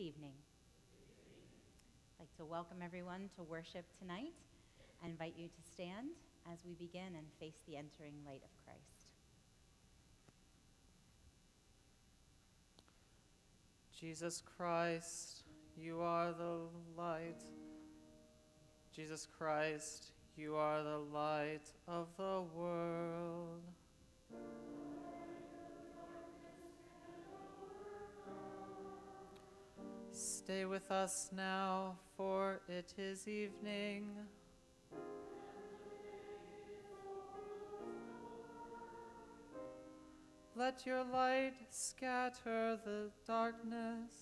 Good evening. I'd like to welcome everyone to worship tonight. I invite you to stand as we begin and face the entering light of Christ. Jesus Christ, you are the light. Jesus Christ, you are the light of the world. Stay with us now, for it is evening. Let your light scatter the darkness.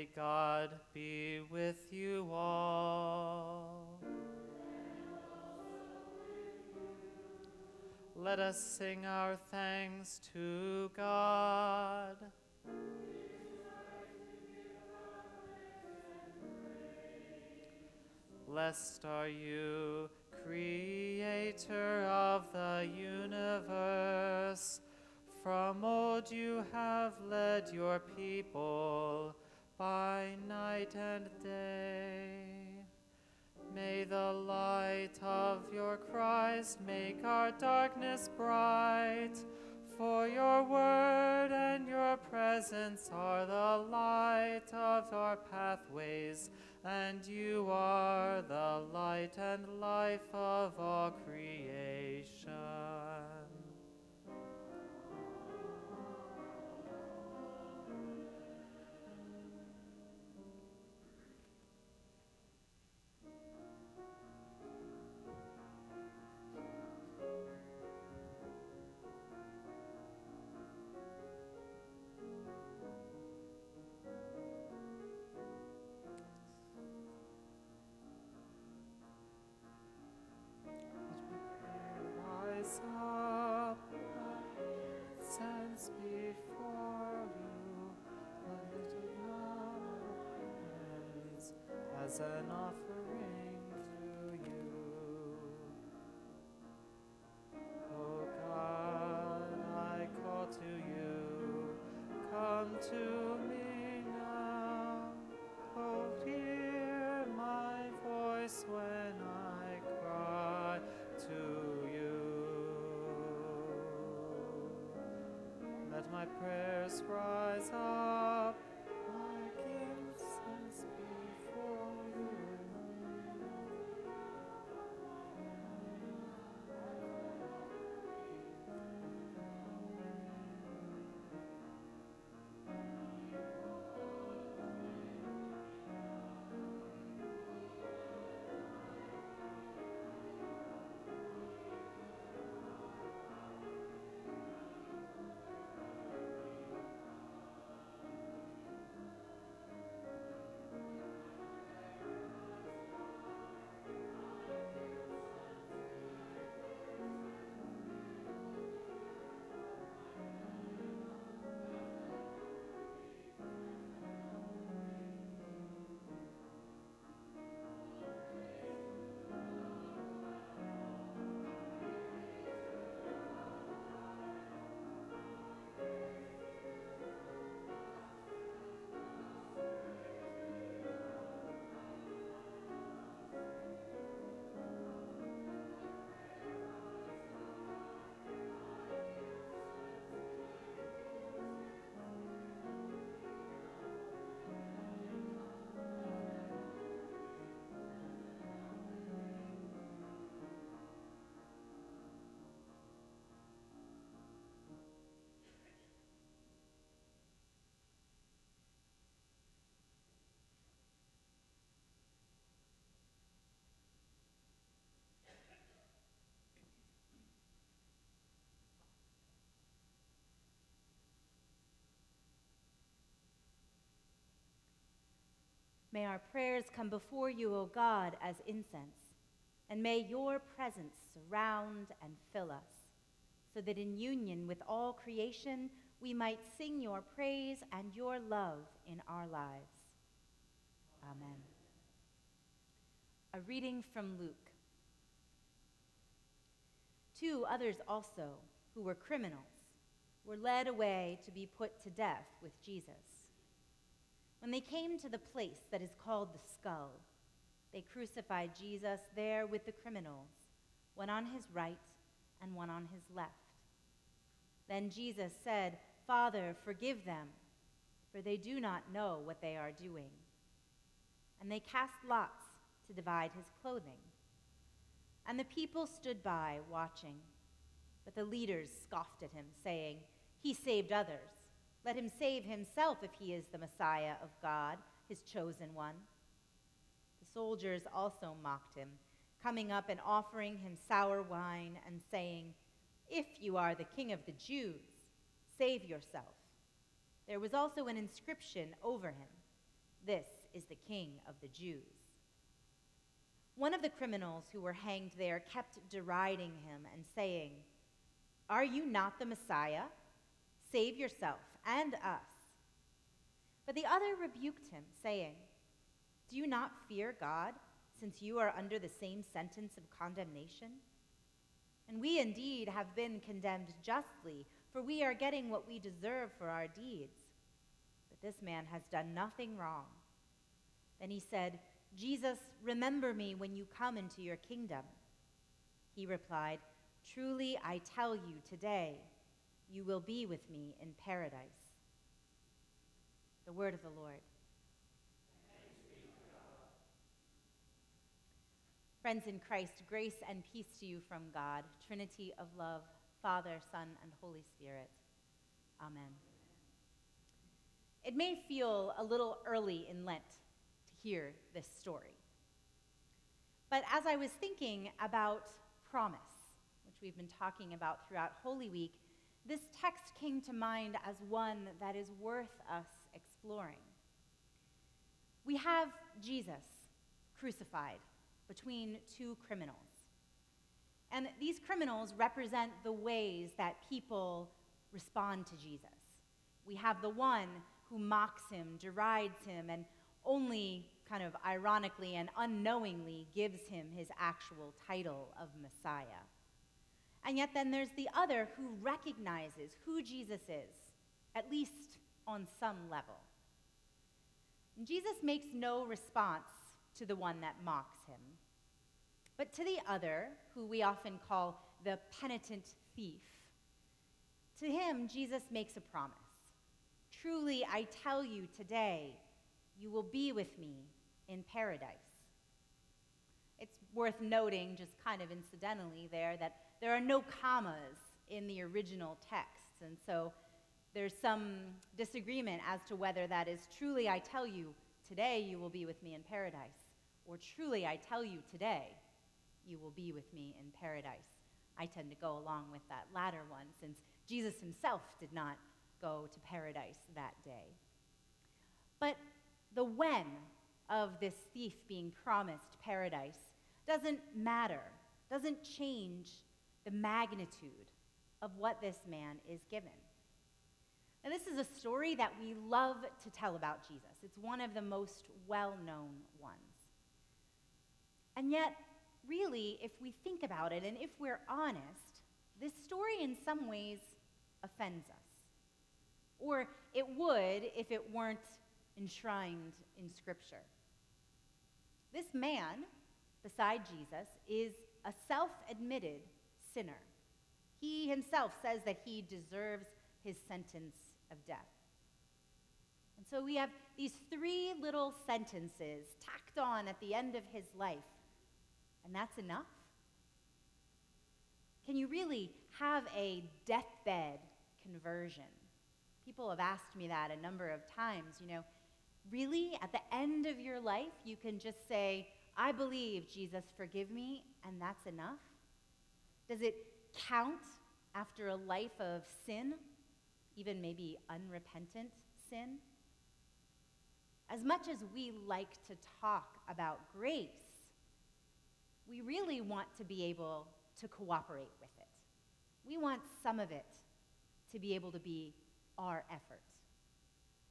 May God be with you all. Let us sing our thanks to God. Blessed are you, Creator of the universe. From old you have led your people by night and day. May the light of your Christ make our darkness bright. For your word and your presence are the light of our pathways, and you are the light and life of all creation. As an offering to you. Oh God, I call to you, come to me now. Oh, hear my voice when I cry to you. Let my prayers rise up May our prayers come before you, O God, as incense, and may your presence surround and fill us, so that in union with all creation we might sing your praise and your love in our lives. Amen. A reading from Luke. Two others also, who were criminals, were led away to be put to death with Jesus. When they came to the place that is called the skull, they crucified Jesus there with the criminals, one on his right and one on his left. Then Jesus said, Father, forgive them, for they do not know what they are doing. And they cast lots to divide his clothing. And the people stood by watching. But the leaders scoffed at him, saying, He saved others. Let him save himself if he is the Messiah of God, his chosen one. The soldiers also mocked him, coming up and offering him sour wine and saying, If you are the king of the Jews, save yourself. There was also an inscription over him This is the king of the Jews. One of the criminals who were hanged there kept deriding him and saying, Are you not the Messiah? Save yourself and us. But the other rebuked him, saying, Do you not fear God, since you are under the same sentence of condemnation? And we indeed have been condemned justly, for we are getting what we deserve for our deeds. But this man has done nothing wrong. Then he said, Jesus, remember me when you come into your kingdom. He replied, Truly I tell you today, you will be with me in paradise. The word of the Lord. Friends in Christ, grace and peace to you from God, Trinity of love, Father, Son, and Holy Spirit. Amen. It may feel a little early in Lent to hear this story. But as I was thinking about promise, which we've been talking about throughout Holy Week, this text came to mind as one that is worth us exploring. We have Jesus crucified between two criminals. And these criminals represent the ways that people respond to Jesus. We have the one who mocks him, derides him, and only kind of ironically and unknowingly gives him his actual title of Messiah. And yet, then there's the other who recognizes who Jesus is, at least on some level. And Jesus makes no response to the one that mocks him. But to the other, who we often call the penitent thief, to him, Jesus makes a promise. Truly, I tell you today, you will be with me in paradise. It's worth noting, just kind of incidentally, there, that there are no commas in the original texts. And so there's some disagreement as to whether that is truly, I tell you, today you will be with me in paradise, or truly, I tell you, today you will be with me in paradise. I tend to go along with that latter one since Jesus himself did not go to paradise that day. But the when of this thief being promised paradise doesn't matter, doesn't change the magnitude of what this man is given. Now, this is a story that we love to tell about Jesus. It's one of the most well known ones. And yet, really, if we think about it and if we're honest, this story in some ways offends us. Or it would if it weren't enshrined in Scripture. This man, beside Jesus, is a self admitted sinner. He himself says that he deserves his sentence of death. And so we have these three little sentences tacked on at the end of his life, and that's enough. Can you really have a deathbed conversion? People have asked me that a number of times. You know, really, at the end of your life, you can just say, I believe, Jesus, forgive me, and that's enough? Does it count after a life of sin, even maybe unrepentant sin? as much as we like to talk about grace, we really want to be able to cooperate with it. We want some of it to be able to be our effort.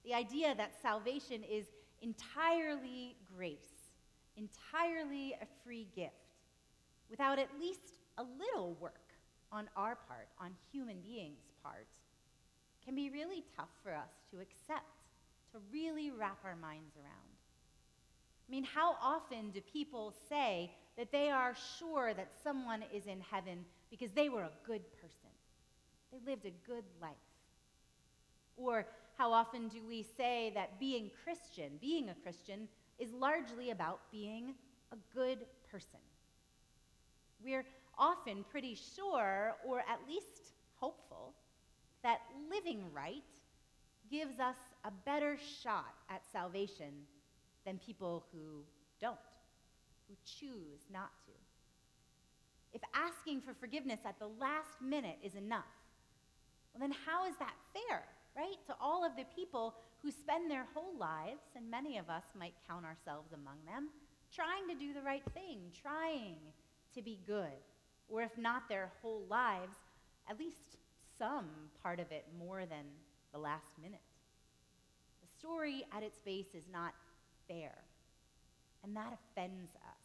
The idea that salvation is entirely grace, entirely a free gift, without at least a little work on our part, on human beings' part, can be really tough for us to accept, to really wrap our minds around. I mean, how often do people say that they are sure that someone is in heaven because they were a good person? They lived a good life. Or how often do we say that being Christian, being a Christian, is largely about being a good person? We're often pretty sure, or at least hopeful, that living right gives us a better shot at salvation than people who don't, who choose not to. If asking for forgiveness at the last minute is enough, well, then how is that fair, right? To all of the people who spend their whole lives, and many of us might count ourselves among them, trying to do the right thing, trying to be good, or if not their whole lives, at least some part of it more than the last minute. The story at its base is not fair, and that offends us.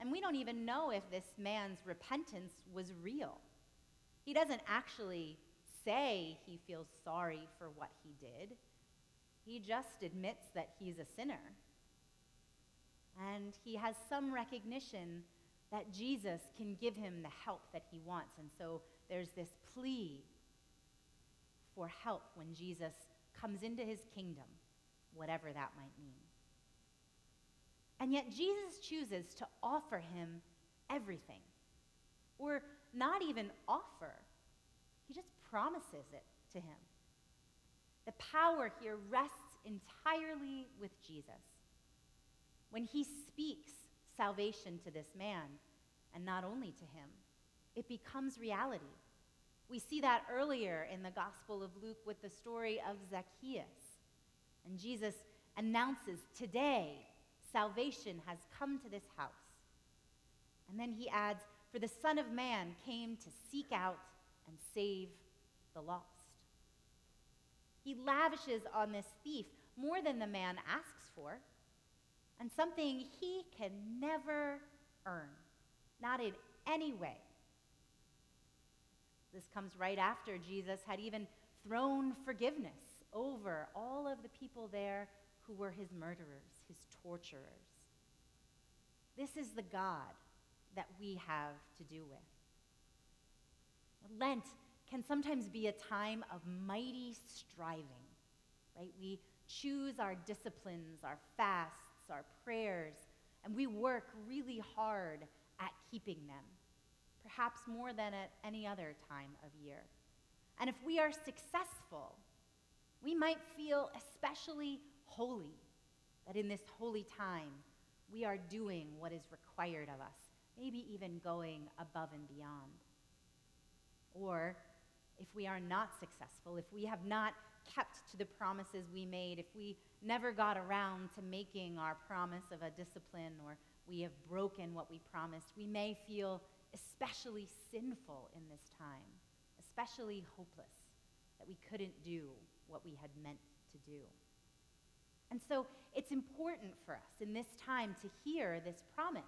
And we don't even know if this man's repentance was real. He doesn't actually say he feels sorry for what he did, he just admits that he's a sinner. And he has some recognition that Jesus can give him the help that he wants. And so there's this plea for help when Jesus comes into his kingdom, whatever that might mean. And yet Jesus chooses to offer him everything, or not even offer, he just promises it to him. The power here rests entirely with Jesus. When he speaks salvation to this man, and not only to him, it becomes reality. We see that earlier in the Gospel of Luke with the story of Zacchaeus. And Jesus announces, Today, salvation has come to this house. And then he adds, For the Son of Man came to seek out and save the lost. He lavishes on this thief more than the man asks for, and something he can never earn, not in any way. This comes right after Jesus had even thrown forgiveness over all of the people there who were his murderers, his torturers. This is the God that we have to do with. Lent can sometimes be a time of mighty striving, right? We choose our disciplines, our fasts, our prayers, and we work really hard at keeping them perhaps more than at any other time of year. And if we are successful, we might feel especially holy, that in this holy time we are doing what is required of us, maybe even going above and beyond. Or if we are not successful, if we have not kept to the promises we made, if we never got around to making our promise of a discipline or we have broken what we promised, we may feel especially sinful in this time, especially hopeless that we couldn't do what we had meant to do. And so it's important for us in this time to hear this promise,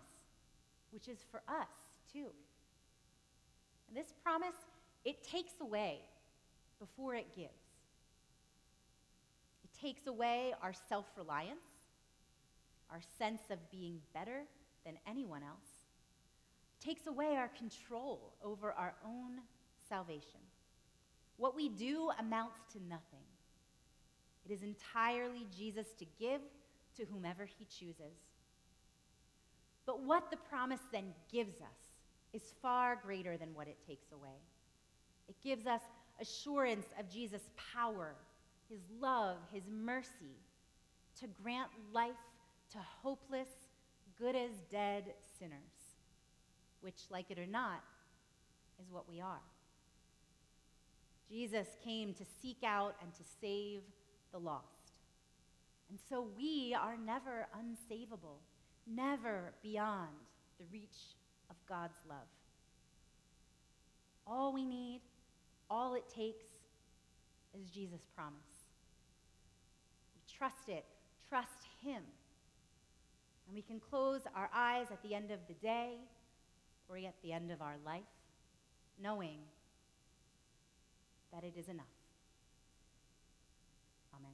which is for us too. And this promise, it takes away before it gives. It takes away our self reliance, our sense of being better than anyone else takes away our control over our own salvation. What we do amounts to nothing. It is entirely Jesus to give to whomever he chooses. But what the promise then gives us is far greater than what it takes away. It gives us assurance of Jesus' power, his love, his mercy to grant life to hopeless, good as dead sinners which, like it or not, is what we are. Jesus came to seek out and to save the lost. And so we are never unsavable, never beyond the reach of God's love. All we need, all it takes, is Jesus' promise. We trust it, trust Him. And we can close our eyes at the end of the day or at the end of our life, knowing that it is enough. Amen.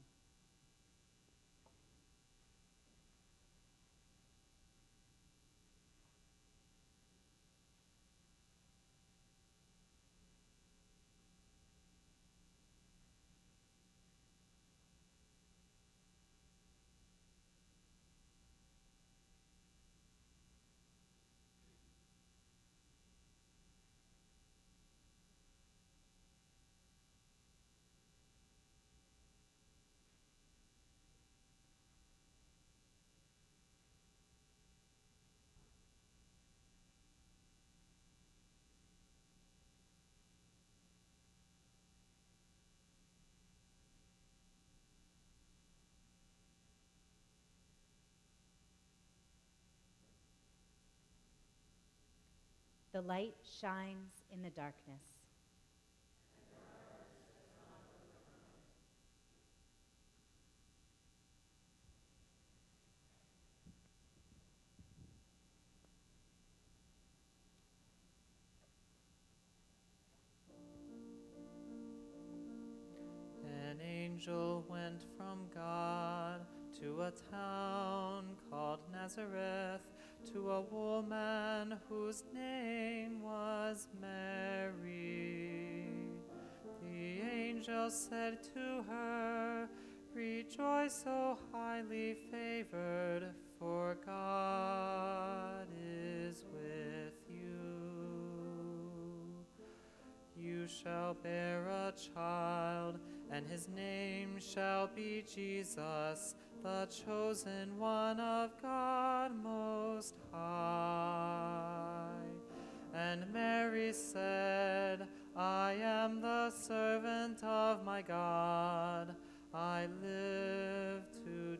The light shines in the darkness. An angel went from God to a town called Nazareth to a woman whose name was Mary. The angel said to her, Rejoice, O highly favored, for God is with you. You shall bear a child, and his name shall be Jesus the chosen one of God Most High. And Mary said, I am the servant of my God. I live to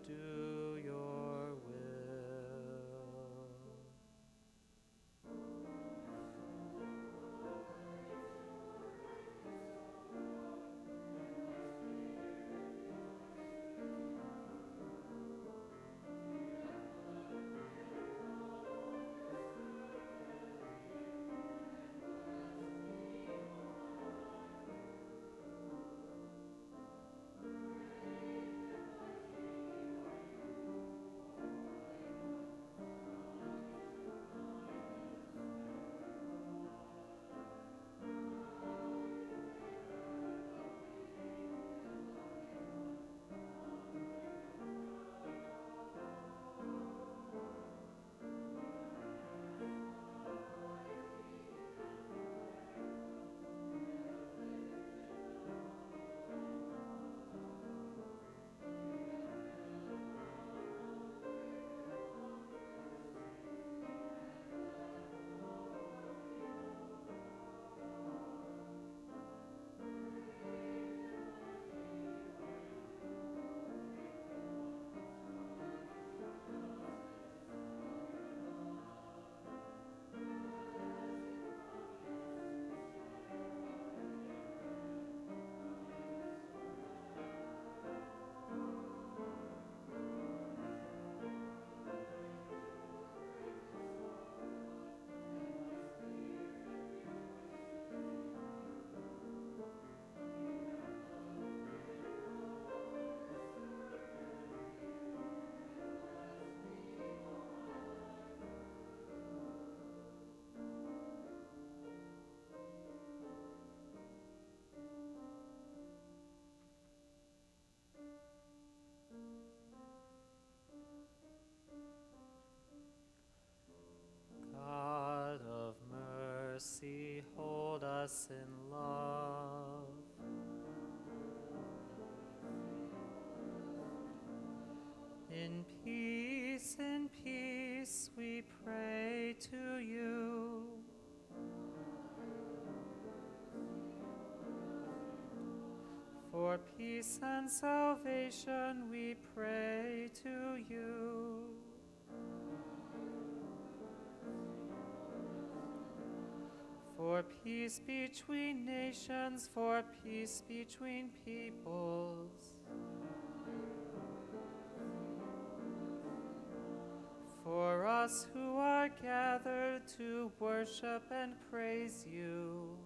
us in love. In peace, in peace, we pray to you. For peace and salvation we pray to you. For peace between nations, for peace between peoples. For us who are gathered to worship and praise you.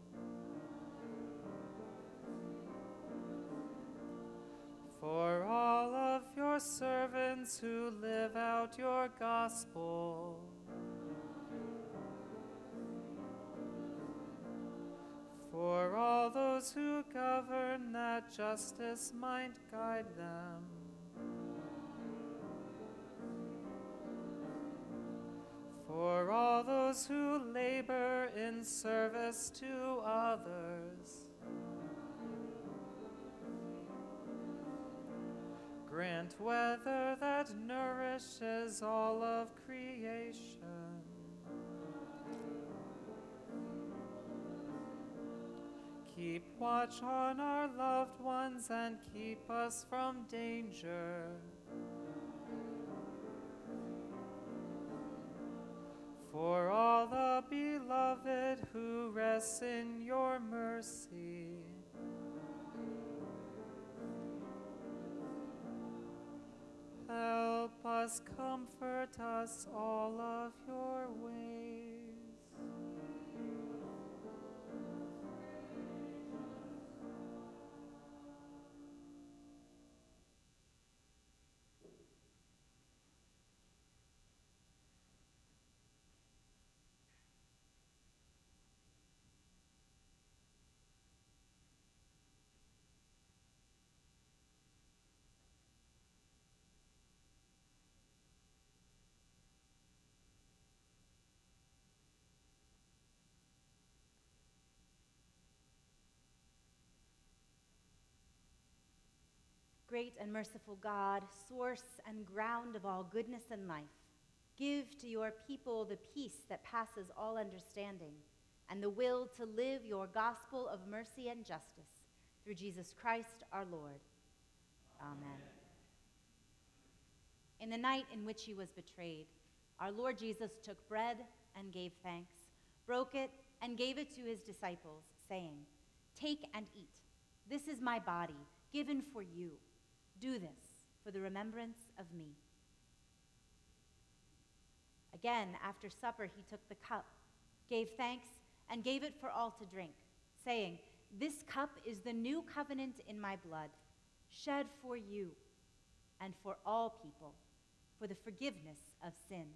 For all of your servants who live out your gospel. For all those who govern, that justice might guide them. For all those who labor in service to others. Grant weather that nourishes all of creation. Keep watch on our loved ones and keep us from danger. For all the beloved who rest in your mercy. Help us, comfort us all of your ways. Great and merciful God, source and ground of all goodness and life, give to your people the peace that passes all understanding and the will to live your gospel of mercy and justice through Jesus Christ our Lord. Amen. In the night in which he was betrayed, our Lord Jesus took bread and gave thanks, broke it, and gave it to his disciples, saying, Take and eat. This is my body, given for you. Do this for the remembrance of me. Again, after supper, he took the cup, gave thanks, and gave it for all to drink, saying, This cup is the new covenant in my blood, shed for you and for all people for the forgiveness of sin.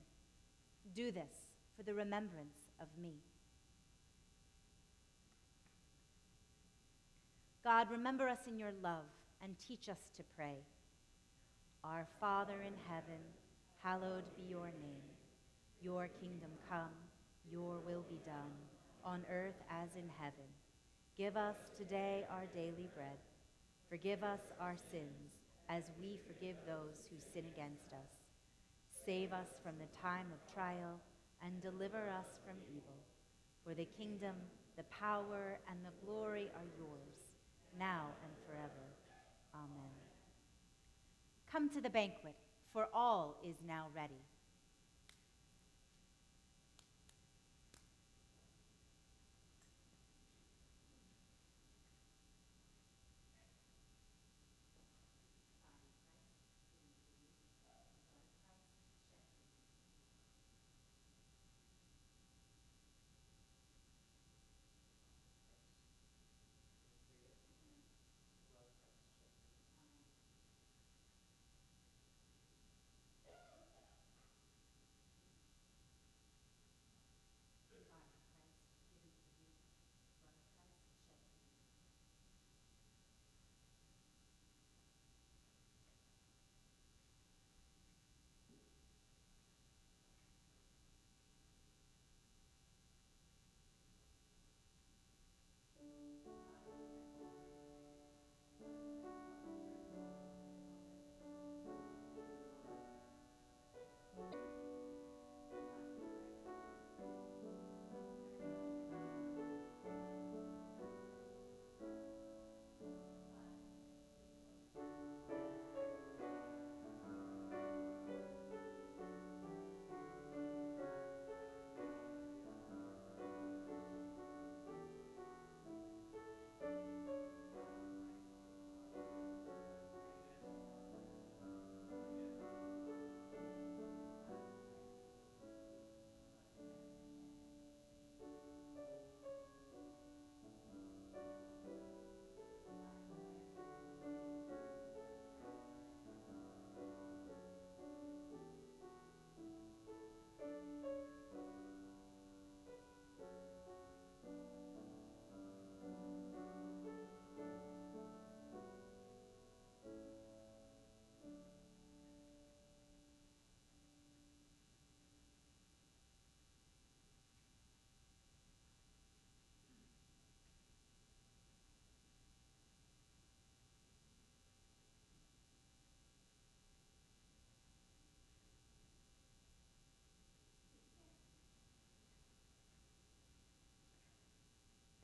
Do this for the remembrance of me. God, remember us in your love and teach us to pray. Our Father in heaven, hallowed be your name. Your kingdom come, your will be done, on earth as in heaven. Give us today our daily bread. Forgive us our sins, as we forgive those who sin against us. Save us from the time of trial, and deliver us from evil. For the kingdom, the power, and the glory are yours, now and forever. Amen. Come to the banquet, for all is now ready.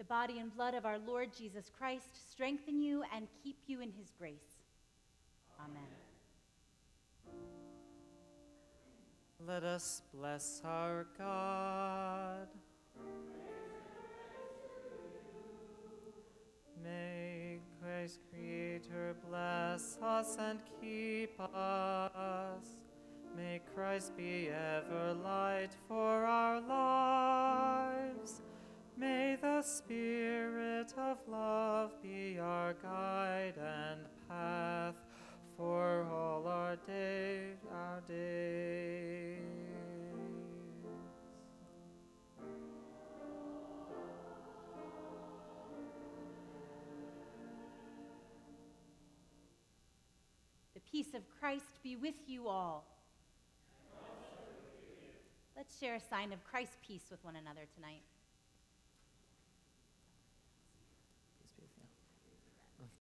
Body and blood of our Lord Jesus Christ strengthen you and keep you in his grace. Amen. Let us bless our God. May Christ Creator bless us and keep us. May Christ be ever light for our lives. May the Spirit of love be our guide and path for all our day, our days. The peace of Christ be with you all. Let's share a sign of Christ's peace with one another tonight.